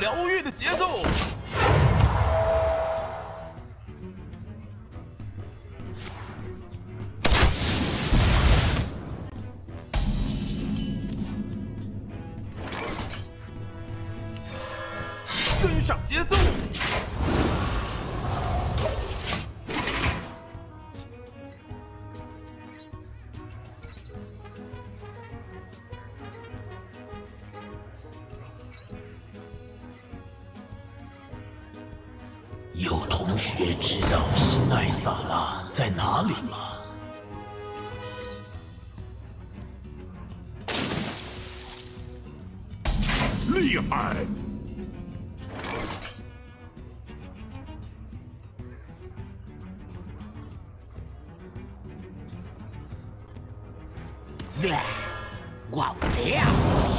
疗愈的节奏。有同学知道新艾萨拉在哪里吗？厉害！哇，亮！黄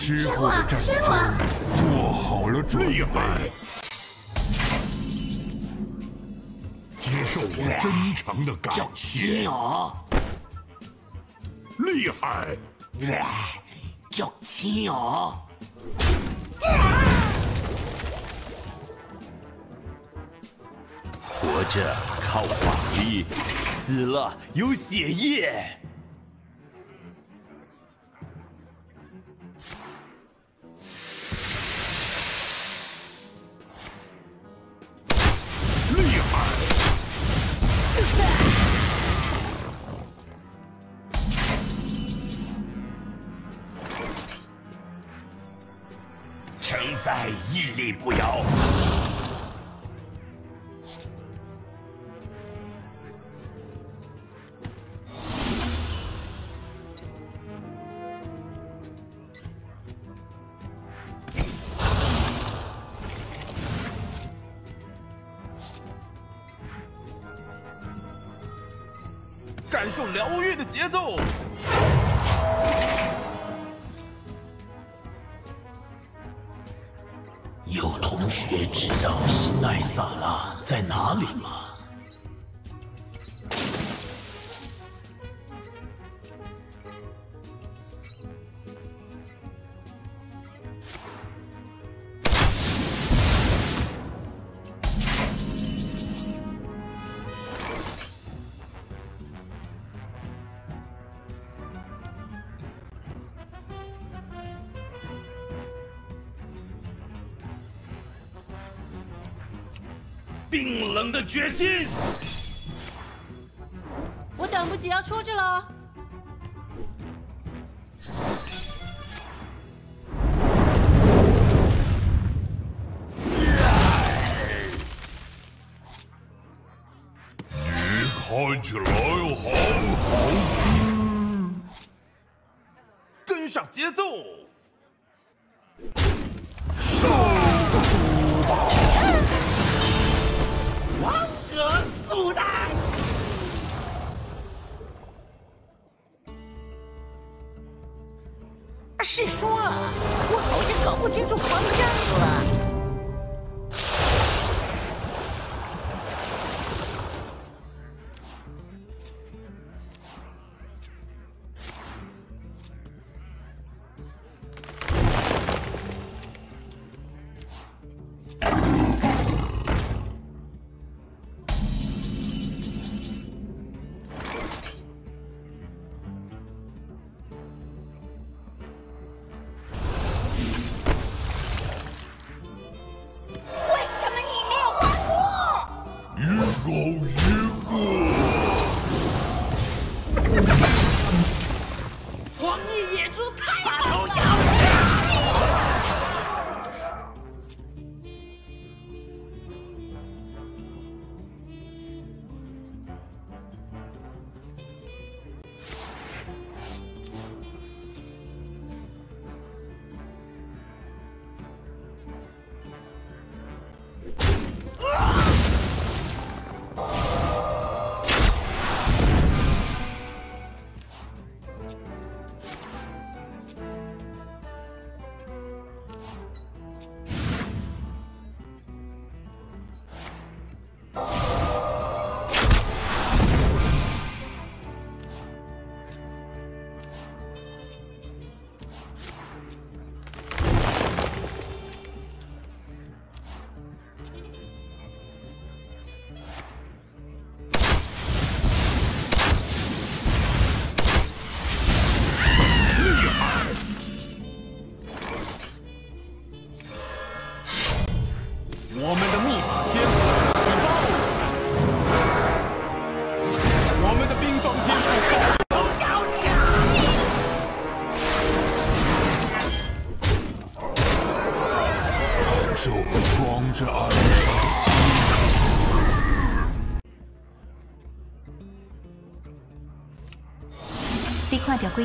之后的战争做好了准备。接受我真诚的感谢。厉害！脚轻哦。活着靠法力，死了有血液。再屹立不摇。感受疗愈的节奏。同学知道新艾萨拉在哪里吗？冰冷的决心。我等不及要出去了。你看起来好好吃。跟上节奏。go you!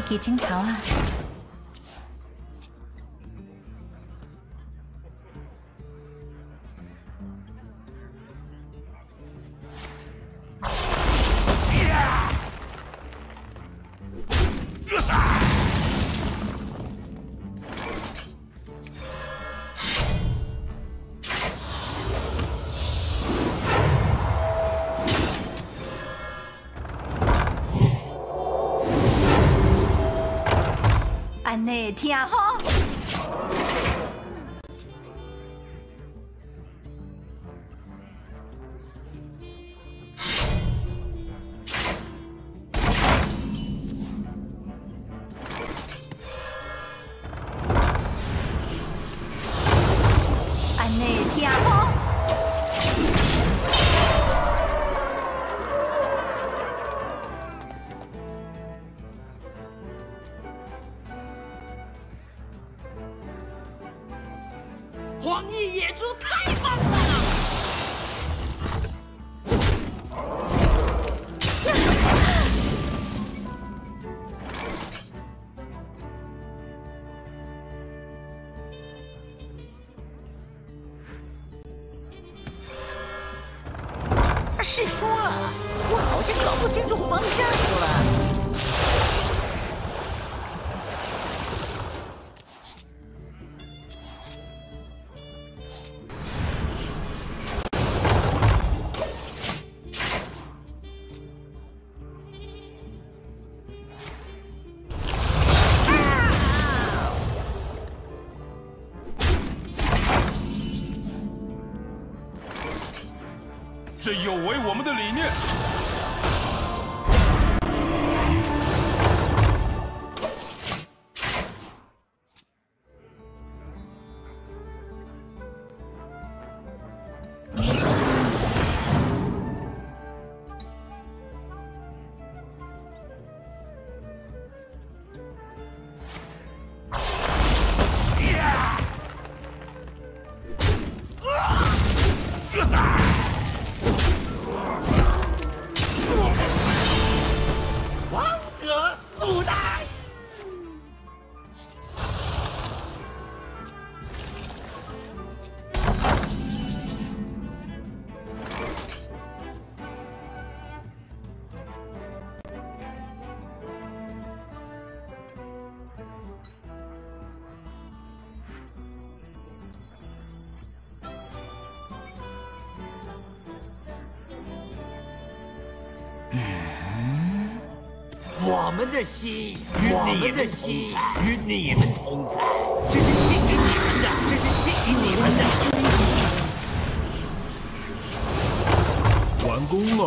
几支镜头啊！安尼听好。安尼听好。是说了，我好像搞不清楚方向了。这有违我们的理念。我们的心与你们的心与你们同在，这是献给你们的，这是献给你们的。完工了。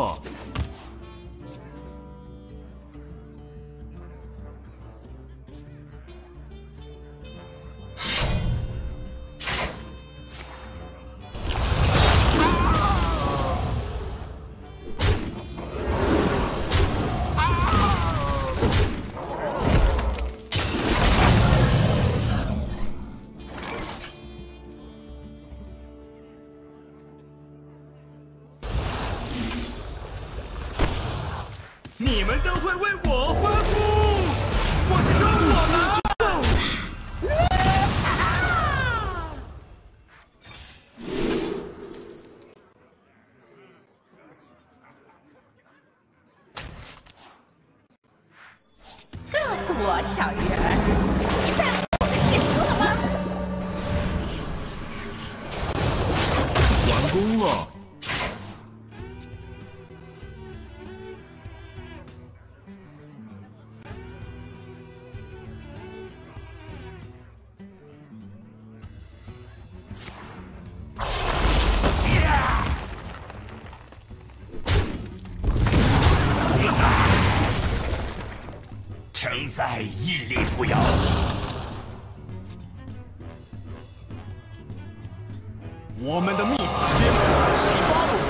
你们都会为我欢呼！我是说我们。告诉我，小鱼儿，你在乎我的事情了吗？完工了。承载屹立不摇。我们的秘法连启发不了。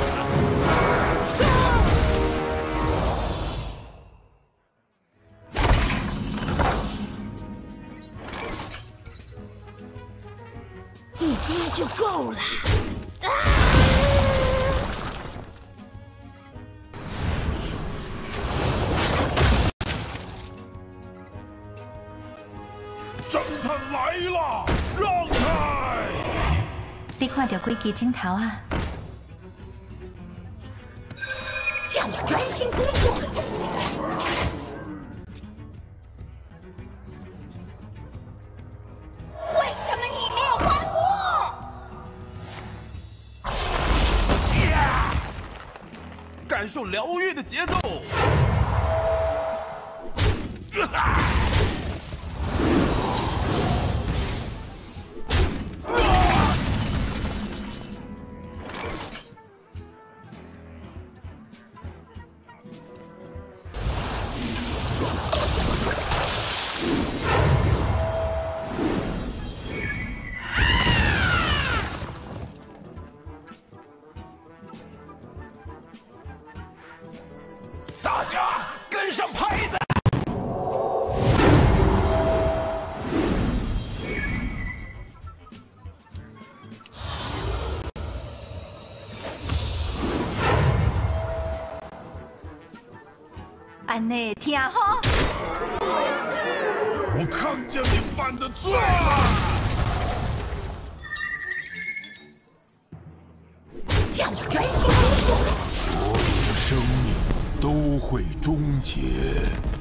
来了，让开！你看到几支镜头啊？让我专心工作。为什么你没有还我？感受疗愈的节奏。大家跟上拍子！安内听好，看见你犯的罪了。让我专心工作。所有的生命都会终结。